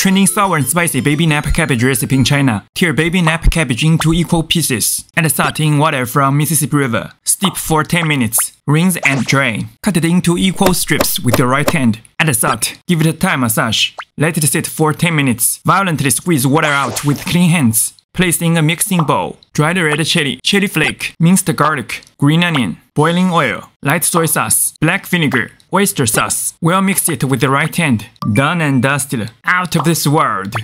Trending sour and spicy baby napa cabbage recipe in China. Tear baby napa cabbage into equal pieces. Add salt in water from Mississippi River. Steep for 10 minutes. Rinse and drain. Cut it into equal strips with your right hand. Add salt. Give it a Thai massage. Let it sit for 10 minutes. Violently squeeze water out with clean hands. Place in a mixing bowl. Dried red chili, chili flake, minced garlic, green onion, boiling oil, light soy sauce, black vinegar, oyster sauce. Well mix it with the right hand. Done and dusted. Out of this world.